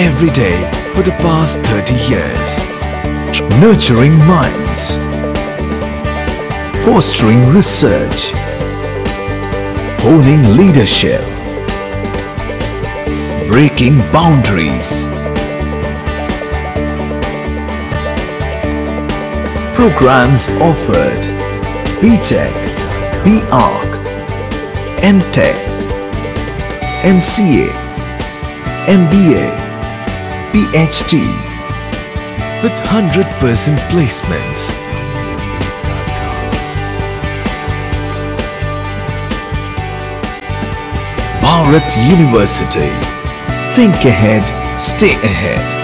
every day for the past 30 years. Nurturing minds, fostering research, honing leadership, breaking boundaries. Programs offered. BTech, BArc, MTech, MCA, MBA, PhD with 100% placements. Bharath University. Think ahead, stay ahead.